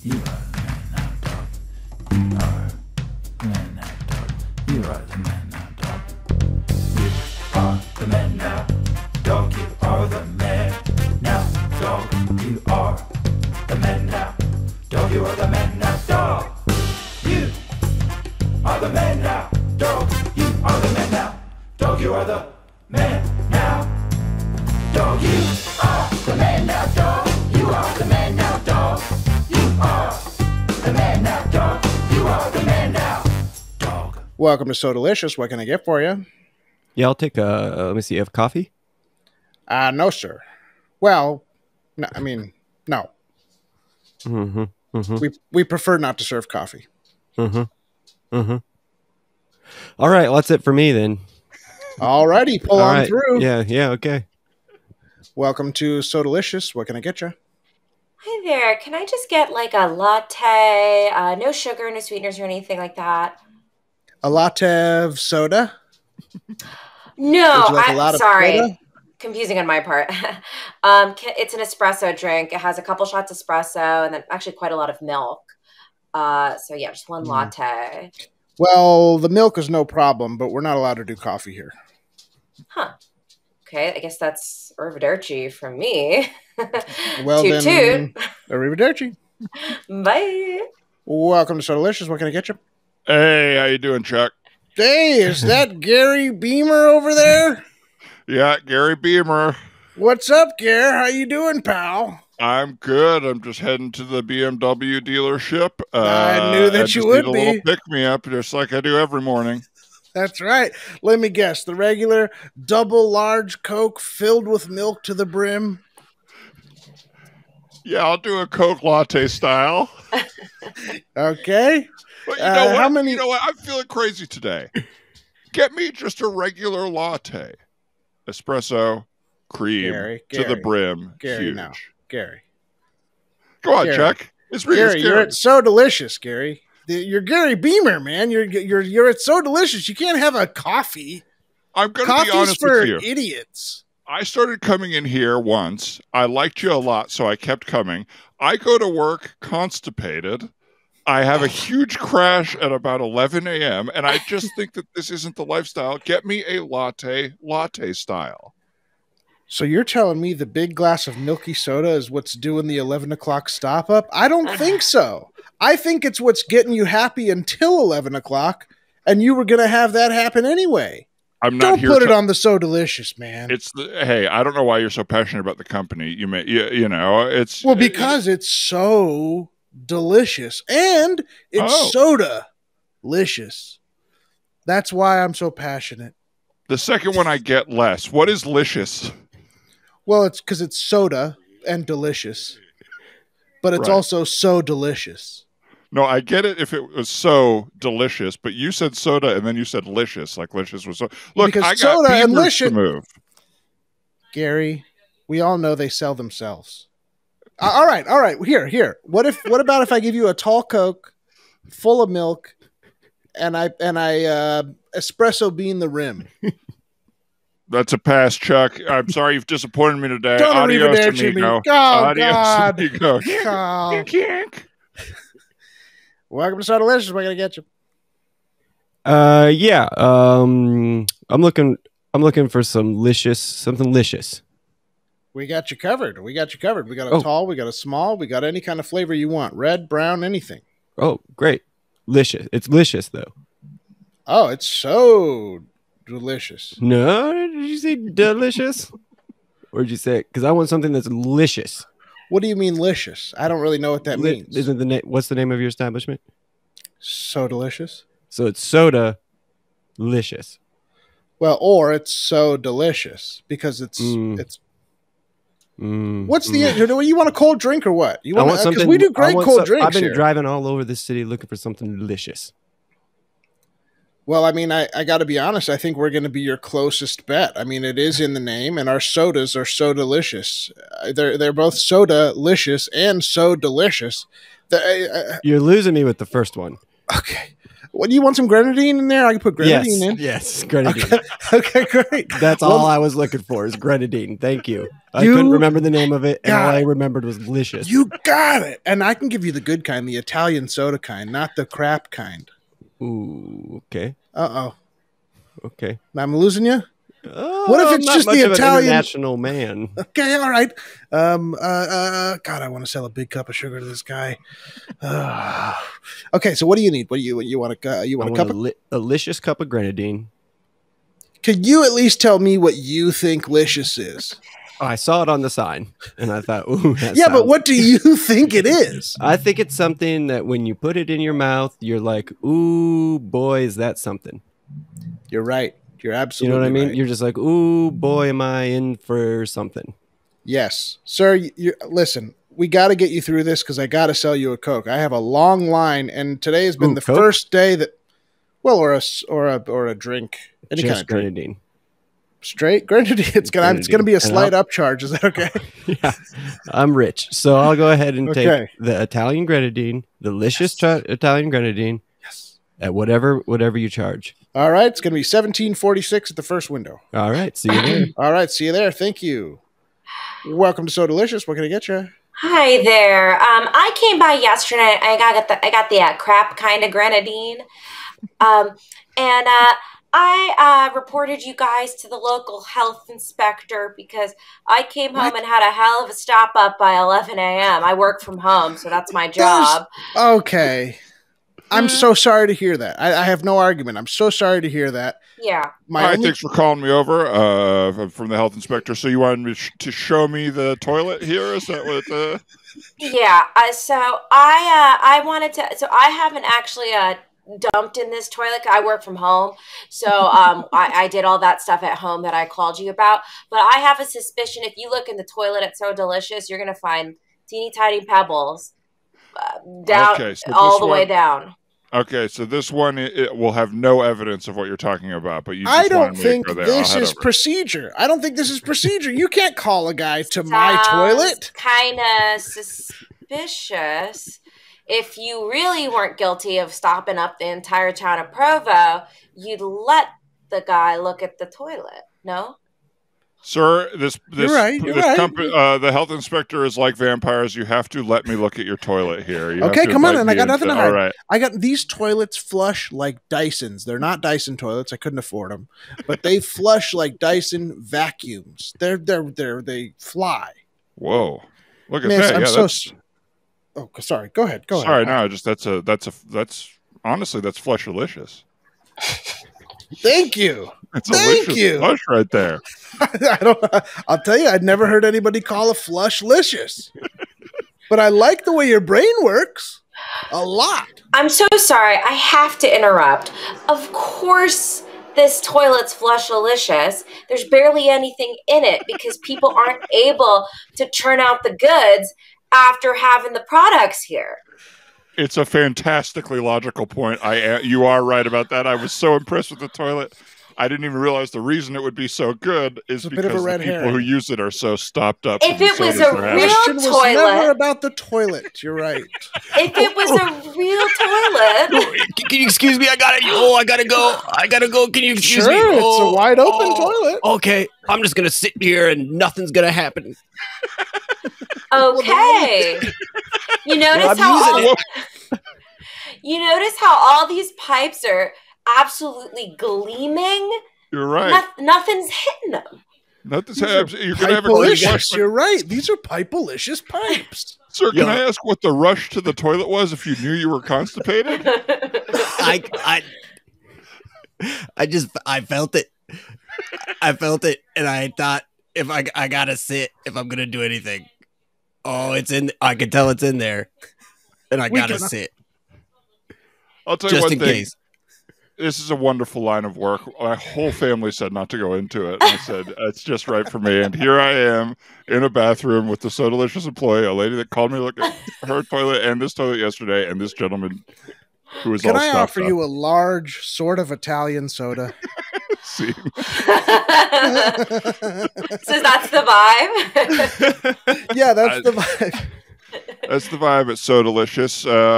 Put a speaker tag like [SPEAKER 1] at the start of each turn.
[SPEAKER 1] You are the man now, dog. You are the man now, dog. You are the man now, dog. You are the man now, dog. You are the man now, dog. You are the man now, dog. You are the man now, dog. You are the man now, dog. You are the man now, dog. You are the man
[SPEAKER 2] Welcome to So Delicious. What can I get for you?
[SPEAKER 3] Yeah, I'll take. Uh, uh, let me see. You have coffee?
[SPEAKER 2] Uh, no, sir. Well, no, I mean, no.
[SPEAKER 3] Mm-hmm. Mm-hmm.
[SPEAKER 2] We we prefer not to serve coffee.
[SPEAKER 3] Mm-hmm. Mm-hmm. All right, well, that's it for me then.
[SPEAKER 2] Alrighty, pull
[SPEAKER 3] All
[SPEAKER 2] on
[SPEAKER 3] right.
[SPEAKER 2] through.
[SPEAKER 3] Yeah, yeah, okay.
[SPEAKER 2] Welcome to So Delicious. What can I get you?
[SPEAKER 4] Hi there. Can I just get like a latte? Uh, no sugar, no sweeteners, or anything like that.
[SPEAKER 2] A latte of soda.
[SPEAKER 4] No,
[SPEAKER 2] like a
[SPEAKER 4] I'm
[SPEAKER 2] lot
[SPEAKER 4] sorry.
[SPEAKER 2] soda?
[SPEAKER 4] Confusing on my part. um, it's an espresso drink. It has a couple shots espresso and then actually quite a lot of milk. Uh, so yeah, just one
[SPEAKER 2] Mm.
[SPEAKER 4] latte.
[SPEAKER 2] Well, the milk is no problem, but we're not allowed to do coffee here.
[SPEAKER 4] Huh. Okay, I guess that's arrivederci from me.
[SPEAKER 2] Well,
[SPEAKER 4] toot
[SPEAKER 2] then, arrivederci.
[SPEAKER 4] Bye.
[SPEAKER 2] Welcome to So Delicious. What can I get you?
[SPEAKER 5] Hey, how you doing, Chuck?
[SPEAKER 2] Hey, is that Gary Beamer over there?
[SPEAKER 5] Yeah, Gary Beamer.
[SPEAKER 2] What's up, Gary? How you doing, pal?
[SPEAKER 5] I'm good. I'm just heading to the BMW dealership. Uh,
[SPEAKER 2] I knew that you
[SPEAKER 5] just
[SPEAKER 2] would
[SPEAKER 5] need a
[SPEAKER 2] be.
[SPEAKER 5] little pick me up, just like I do every morning.
[SPEAKER 2] That's right. Let me guess. The regular double large Coke filled with milk to the brim.
[SPEAKER 5] Yeah, I'll do a Coke latte style.
[SPEAKER 2] Okay.
[SPEAKER 5] But you
[SPEAKER 2] Uh,
[SPEAKER 5] what?
[SPEAKER 2] how many-
[SPEAKER 5] You know what? I'm feeling crazy today. Get me just a regular latte, espresso, cream
[SPEAKER 2] Gary,
[SPEAKER 5] to the brim.
[SPEAKER 2] Gary,
[SPEAKER 5] Huge.
[SPEAKER 2] no. Gary.
[SPEAKER 5] Go on,
[SPEAKER 2] Gary.
[SPEAKER 5] Chuck. It's really
[SPEAKER 2] Gary, you're so delicious, Gary. You're Gary Beamer, man. You're you're you're at so delicious. You can't have a coffee.
[SPEAKER 5] I'm going to be
[SPEAKER 2] Coffee's
[SPEAKER 5] honest
[SPEAKER 2] for
[SPEAKER 5] with you.
[SPEAKER 2] idiots.
[SPEAKER 5] I started coming in here once. I liked you a lot, so I kept coming. I go to work constipated. I have a huge crash at about 11 a.m., and I just think that this isn't the lifestyle. Get me a latte, latte style.
[SPEAKER 2] So you're telling me the big glass of milky soda is what's doing the eleven o'clock stop up? I don't uh-huh. think so. I think it's what's getting you happy until eleven o'clock, and you were gonna have that happen anyway.
[SPEAKER 5] I'm not
[SPEAKER 2] Don't
[SPEAKER 5] here.
[SPEAKER 2] put it on the so delicious, man.
[SPEAKER 5] It's the hey. I don't know why you're so passionate about the company. You may, you, you know, it's
[SPEAKER 2] well, because it's so delicious and it's
[SPEAKER 5] Oh.
[SPEAKER 2] soda licious. That's why I'm so passionate.
[SPEAKER 5] the second one I get less. What is licious?
[SPEAKER 2] Well, it's because it's soda and delicious, but it's
[SPEAKER 5] Right.
[SPEAKER 2] also so delicious.
[SPEAKER 5] No, I get it if it was so delicious, but you said soda and then you said licious, like licious was so. Look,
[SPEAKER 2] Because
[SPEAKER 5] I got
[SPEAKER 2] soda and licious-
[SPEAKER 5] move.
[SPEAKER 2] Gary, we all know they sell themselves. Uh, all right, all right. Here, here. What if? What about if I give you a tall Coke, full of milk, and I and I uh, espresso bean the rim?
[SPEAKER 5] That's a pass, Chuck. I'm sorry you've disappointed me today.
[SPEAKER 2] Don't
[SPEAKER 5] Adios,
[SPEAKER 2] arrivederci me.
[SPEAKER 5] amigo.
[SPEAKER 2] Oh,
[SPEAKER 5] Adios,
[SPEAKER 2] God.
[SPEAKER 5] amigo.
[SPEAKER 2] Oh.
[SPEAKER 5] Yank, yank.
[SPEAKER 2] Welcome to So Delicious. We're gonna get you.
[SPEAKER 3] Uh, yeah. Um, I'm looking. I'm looking for some licious, something licious.
[SPEAKER 2] We got you covered. We got you covered. We got a
[SPEAKER 3] Oh.
[SPEAKER 2] tall. We got a small. We got any kind of flavor you want. Red, brown, anything.
[SPEAKER 3] Oh, great, licious. It's licious though.
[SPEAKER 2] Oh, it's so delicious.
[SPEAKER 3] No, did you say delicious? or did you say? Because I want something that's licious.
[SPEAKER 2] What do you mean licious? I don't really know what that
[SPEAKER 3] Li-
[SPEAKER 2] means.
[SPEAKER 3] Isn't the name? What's the name of your establishment?
[SPEAKER 2] so delicious.
[SPEAKER 3] So it's soda, licious.
[SPEAKER 2] Well, or it's so delicious because it's
[SPEAKER 3] Mm.
[SPEAKER 2] it's.
[SPEAKER 3] Mm,
[SPEAKER 2] What's the?
[SPEAKER 3] mm.
[SPEAKER 2] Do you want a cold drink or what? You want
[SPEAKER 3] want
[SPEAKER 2] because
[SPEAKER 3] something.
[SPEAKER 2] we do great cold
[SPEAKER 3] some-
[SPEAKER 2] drinks
[SPEAKER 3] I've been
[SPEAKER 2] here.
[SPEAKER 3] driving all over the city looking for something delicious.
[SPEAKER 2] well, I mean, I, I got to be honest. I think we're going to be your closest bet. I mean, it is in the name, and our sodas are so delicious. Uh, They're they're both soda licious and so delicious. Uh, uh,
[SPEAKER 3] You're losing me with the first one.
[SPEAKER 2] okay, What do you want some grenadine in there? I can put
[SPEAKER 3] yes,
[SPEAKER 2] grenadine in.
[SPEAKER 3] yes, grenadine.
[SPEAKER 2] Okay, great.
[SPEAKER 3] That's
[SPEAKER 2] Well-
[SPEAKER 3] all I was looking for is grenadine. Thank you. I
[SPEAKER 2] You
[SPEAKER 3] couldn't remember the name of it, and all I
[SPEAKER 2] it.
[SPEAKER 3] remembered was delicious.
[SPEAKER 2] You got it. And I can give you the good kind, the Italian soda kind, not the crap kind.
[SPEAKER 3] Ooh, okay,
[SPEAKER 2] Uh oh.
[SPEAKER 3] okay.
[SPEAKER 2] I'm losing you?
[SPEAKER 3] Oh,
[SPEAKER 2] What if it's just the Italian-
[SPEAKER 3] international man?
[SPEAKER 2] Okay, all right. Um, uh, uh, God, I want to sell a big cup of sugar to this guy. Uh, okay, so what do you need? What do you you want a uh, you
[SPEAKER 3] I
[SPEAKER 2] want a
[SPEAKER 3] want
[SPEAKER 2] cup?
[SPEAKER 3] a
[SPEAKER 2] Of,
[SPEAKER 3] delicious cup of grenadine.
[SPEAKER 2] could you at least tell me what you think licious is?
[SPEAKER 3] Oh, I saw it on the sign, and I thought, ooh, that
[SPEAKER 2] yeah, but what do you think it is?
[SPEAKER 3] I think it's something that when you put it in your mouth, you're like, ooh, boy, is that something?
[SPEAKER 2] You're right. You're absolutely.
[SPEAKER 3] You know what I mean?
[SPEAKER 2] right.
[SPEAKER 3] You're just like, ooh, boy, am I in for something?
[SPEAKER 2] Yes, sir. You, listen. We got to get you through this because I got to sell you a coke. I have a long line, and today has been
[SPEAKER 3] Ooh,
[SPEAKER 2] the
[SPEAKER 3] Coke?
[SPEAKER 2] first day that, well, or a or a or a drink, any
[SPEAKER 3] Just
[SPEAKER 2] kind of drink.
[SPEAKER 3] grenadine.
[SPEAKER 2] straight grenadine. It's gonna it's gonna be a slight upcharge. Is that okay?
[SPEAKER 3] yeah, I'm rich, so I'll go ahead and
[SPEAKER 2] Okay.
[SPEAKER 3] take the Italian grenadine, delicious tra- Italian grenadine,
[SPEAKER 2] yes.
[SPEAKER 3] At whatever whatever you charge.
[SPEAKER 2] All right. It's gonna be seventeen forty six at the first window.
[SPEAKER 3] All right, see you there.
[SPEAKER 2] All right. See you there. Thank you. Welcome to So Delicious. What can I get you?
[SPEAKER 4] Hi there. Um, I came by yesterday. I got the I got the uh, crap kind of grenadine, um, and uh, I uh, reported you guys to the local health inspector because I came home and had a hell of a stop up by 11 a.m. I work from home, so that's my job.
[SPEAKER 2] Okay. I'm
[SPEAKER 4] Mhm.
[SPEAKER 2] so sorry to hear that. I, I have no argument. I'm so sorry to hear that.
[SPEAKER 4] Yeah.
[SPEAKER 2] My
[SPEAKER 5] Hi,
[SPEAKER 2] only-
[SPEAKER 5] thanks for calling me over uh, from the health inspector. So you wanted me sh- to show me the toilet here? Is that what? Uh...
[SPEAKER 4] Yeah, uh, so I uh, I wanted to. So I haven't actually uh, dumped in this toilet. I work from home, so um, I, I did all that stuff at home that I called you about. But I have a suspicion if you look in the toilet at So Delicious, you're gonna find teeny tiny pebbles uh, down
[SPEAKER 5] Okay, so
[SPEAKER 4] all
[SPEAKER 5] this
[SPEAKER 4] the way down.
[SPEAKER 5] Okay, so this one it, it will have no evidence of what you're talking about, but you. Just
[SPEAKER 2] I don't
[SPEAKER 5] me
[SPEAKER 2] think
[SPEAKER 5] go
[SPEAKER 2] this is
[SPEAKER 5] over.
[SPEAKER 2] procedure. I don't think this is procedure. You can't call a guy to my toilet.
[SPEAKER 4] Kind of suspicious. If you really weren't guilty of stopping up the entire town of Provo, you'd let the guy look at the toilet. No.
[SPEAKER 5] Sir, this this,
[SPEAKER 2] right, you're
[SPEAKER 5] this
[SPEAKER 2] right.
[SPEAKER 5] company, uh, the health inspector is like vampires. You have to let me look at your toilet here. You
[SPEAKER 2] Okay, come on, and I got nothing to
[SPEAKER 5] All
[SPEAKER 2] hide.
[SPEAKER 5] right.
[SPEAKER 2] I got these toilets flush like Dysons. They're not Dyson toilets. I couldn't afford them, but they flush like Dyson vacuums. They're they're they're they fly.
[SPEAKER 5] Whoa, look at
[SPEAKER 2] Miss,
[SPEAKER 5] that.
[SPEAKER 2] I'm
[SPEAKER 5] yeah,
[SPEAKER 2] so.
[SPEAKER 5] that's,
[SPEAKER 2] Oh, sorry. Go ahead. Go ahead.
[SPEAKER 5] sorry,
[SPEAKER 2] ahead.
[SPEAKER 5] no, just that's a that's a that's honestly that's flesh delicious.
[SPEAKER 2] Thank you.
[SPEAKER 5] It's
[SPEAKER 2] Thank
[SPEAKER 5] delicious
[SPEAKER 2] you.
[SPEAKER 5] flesh right there.
[SPEAKER 2] I don't. I'll tell you, I'd never heard anybody call a flush licious. but I like the way your brain works a lot.
[SPEAKER 4] I'm so sorry. I have to interrupt. Of course, this toilet's flush flushalicious. There's barely anything in it because people aren't able to turn out the goods after having the products here.
[SPEAKER 5] It's a fantastically logical point. I a- you are right about that. I was so impressed with the toilet. I didn't even realize the reason it would be so good is
[SPEAKER 2] It's a bit
[SPEAKER 5] because the people
[SPEAKER 2] herring.
[SPEAKER 5] who use it are so stopped up.
[SPEAKER 4] If it was a real
[SPEAKER 5] toilet,
[SPEAKER 2] Question was
[SPEAKER 4] toilet.
[SPEAKER 2] never about the toilet. You're right.
[SPEAKER 4] If it was a real toilet,
[SPEAKER 3] Can you excuse me? I gotta. Oh, I gotta go. I gotta go. Can you excuse
[SPEAKER 2] sure,
[SPEAKER 3] me?
[SPEAKER 2] it's
[SPEAKER 3] Oh,
[SPEAKER 2] a wide open
[SPEAKER 3] oh,
[SPEAKER 2] toilet.
[SPEAKER 3] Okay, I'm just gonna sit here and nothing's gonna happen.
[SPEAKER 4] Okay. You notice
[SPEAKER 3] I'm
[SPEAKER 4] how all, you notice how all these pipes are absolutely gleaming.
[SPEAKER 5] You're right.
[SPEAKER 4] Noth- nothing's hitting them.
[SPEAKER 5] Nothing's
[SPEAKER 2] These are
[SPEAKER 5] happening. You can have a great
[SPEAKER 2] Pipelicious.
[SPEAKER 5] flush.
[SPEAKER 2] You're right. These are pipelicious pipes.
[SPEAKER 5] Sir, can
[SPEAKER 3] Yeah.
[SPEAKER 5] I ask what the rush to the toilet was if you knew you were constipated?
[SPEAKER 3] I, I, I just, I felt it. I felt it, and I thought if I, I gotta sit if I'm gonna do anything. Oh, it's in. I can tell it's in there, and I
[SPEAKER 2] We
[SPEAKER 3] gotta
[SPEAKER 2] can-
[SPEAKER 3] sit
[SPEAKER 5] I'll tell you
[SPEAKER 3] just
[SPEAKER 5] one
[SPEAKER 3] in
[SPEAKER 5] thing.
[SPEAKER 3] case.
[SPEAKER 5] This is a wonderful line of work. My whole family said not to go into it. I said it's just right for me. And here I am in a bathroom with the so delicious employee, a lady that called me to look at her toilet and this toilet yesterday, and this gentleman who was
[SPEAKER 2] Can
[SPEAKER 5] all
[SPEAKER 2] I
[SPEAKER 5] stopped
[SPEAKER 2] offer
[SPEAKER 5] up.
[SPEAKER 2] you a large sort of Italian soda?
[SPEAKER 5] See?
[SPEAKER 4] so that's the vibe.
[SPEAKER 2] yeah, that's
[SPEAKER 5] I-
[SPEAKER 2] the vibe.
[SPEAKER 5] That's the vibe. It's so delicious. Uh,